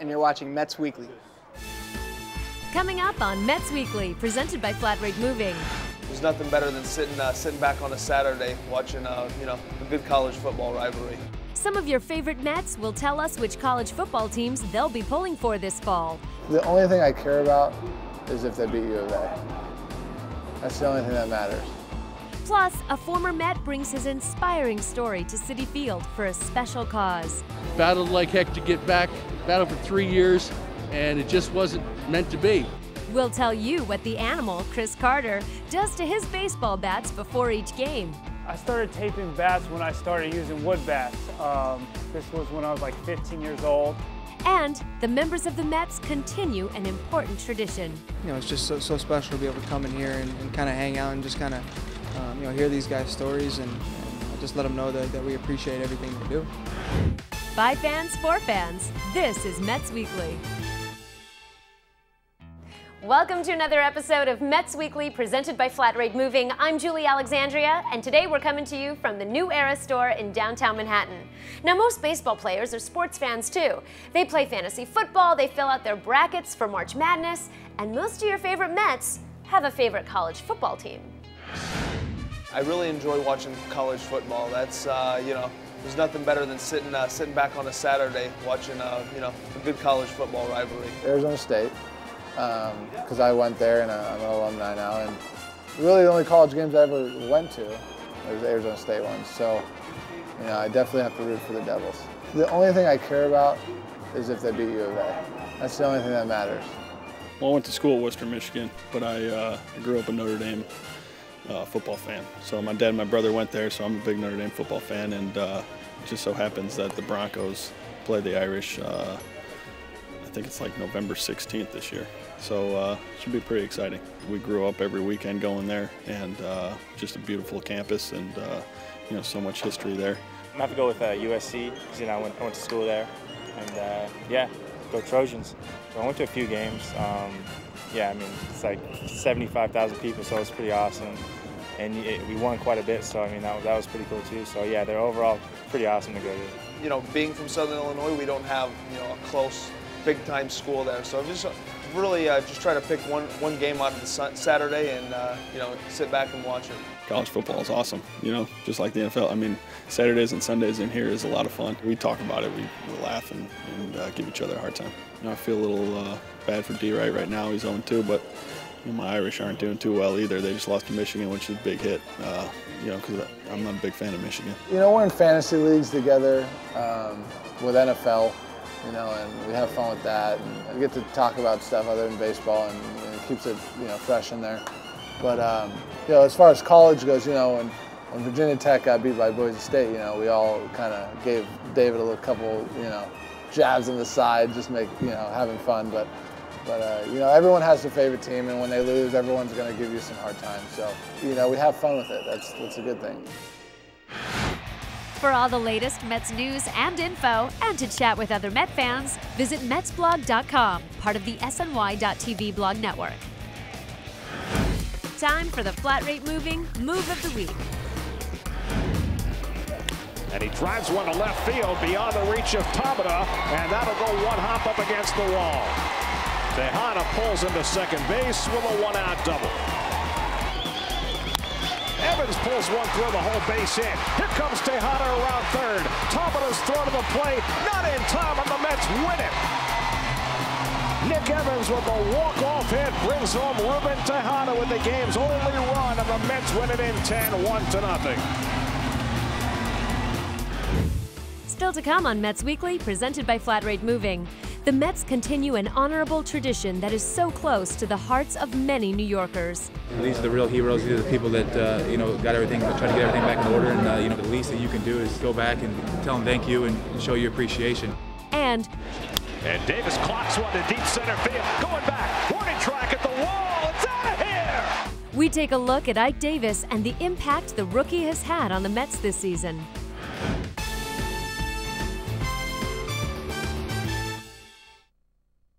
and you're watching Mets Weekly. Coming up on Mets Weekly, presented by FlatRate Moving. There's nothing better than sitting uh, sitting back on a Saturday watching uh, you know a good college football rivalry. Some of your favorite Mets will tell us which college football teams they'll be pulling for this fall. The only thing I care about is if they beat U of A. That's the only thing that matters. Plus, a former Met brings his inspiring story to Citi Field for a special cause. Battled like heck to get back, battled for three years, and it just wasn't meant to be. We'll tell you what the animal, Chris Carter, does to his baseball bats before each game. I started taping bats when I started using wood bats. Um, this was when I was like 15 years old. And the members of the Mets continue an important tradition. You know, it's just so, so special to be able to come in here and, and kind of hang out and just kind of, um, you know, hear these guys' stories and, and just let them know that, that we appreciate everything they do. By fans for fans, this is Mets Weekly. Welcome to another episode of Mets Weekly presented by FlatRate Moving. I'm Julie Alexandria, and today we're coming to you from the New Era store in downtown Manhattan. Now, most baseball players are sports fans too. They play fantasy football, they fill out their brackets for March Madness, and most of your favorite Mets have a favorite college football team. I really enjoy watching college football. That's uh, you know there's nothing better than sitting uh, sitting back on a Saturday watching uh, you know a good college football rivalry. Arizona State, because I went there and I'm an alumni now. And really, the only college games I ever went to was the Arizona State ones. So, you know, I definitely have to root for the Devils. The only thing I care about is if they beat U of A. That's the only thing that matters. Well, I went to school at Western Michigan, but I uh, grew up in Notre Dame uh, football fan. So my dad and my brother went there, so I'm a big Notre Dame football fan. And uh, it just so happens that the Broncos play the Irish. Uh, I think it's like November 16th this year. So uh, it should be pretty exciting. We grew up every weekend going there, and uh, just a beautiful campus, and uh, you know so much history there. I'm gonna have to go with USC because you know I went, I went to school there, and yeah, Trojans. So I went to a few games. Um, yeah, I mean, it's like 75,000 people, so it's pretty awesome. And it, we won quite a bit, so I mean, that, that was pretty cool too. So yeah, they're overall pretty awesome to go to. You know, being from Southern Illinois, we don't have you know a close, big-time school there. So just really uh, just try to pick one one game out of the Saturday and uh, you know sit back and watch it. College football is awesome, you know, just like the NFL. I mean, Saturdays and Sundays in here is a lot of fun. We talk about it, we, we laugh and, and uh, give each other a hard time. You know, I feel a little uh, bad for D Wright right now. He's 0-2, but you know, my Irish aren't doing too well either. They just lost to Michigan, which is a big hit. Uh, you know, because I'm not a big fan of Michigan. You know, we're in fantasy leagues together um, with NFL you know, and we have fun with that. And I get to talk about stuff other than baseball, and, it keeps it, you know, fresh in there. But um, you know, as far as college goes, you know, when, when Virginia Tech got beat by Boise State, you know, we all kind of gave David a couple, you know, jabs in the side, just make, you know, having fun. But but uh, you know, everyone has their favorite team, and when they lose, everyone's going to give you some hard time. So you know, we have fun with it. That's that's a good thing. For all the latest Mets news and info, and to chat with other Met fans, visit MetsBlog.com, part of the SNY.TV blog network. Time for the FlatRate Moving Move of the Week. And he drives one to left field beyond the reach of Tabata, and that'll go one hop up against the wall. Tejada pulls into second base with a one-out double. Evans pulls one through the hole base hit. Here comes Tejada around third. Tabata's throw to the plate. Not in time, and the Mets win it. Nick Evans with a walk-off hit brings home Ruben Tejada with the game's only run, and the Mets win it in 10, 1 to nothing. Still to come on Mets Weekly, presented by FlatRate Moving. The Mets continue an honorable tradition that is so close to the hearts of many New Yorkers. These are the real heroes. These are the people that uh, you know got everything, try to get everything back in order. And uh, you know, the least that you can do is go back and tell them thank you and show your appreciation. And and Davis clocks one to deep center field, going back, warning track at the wall. It's out of here. We take a look at Ike Davis and the impact the rookie has had on the Mets this season.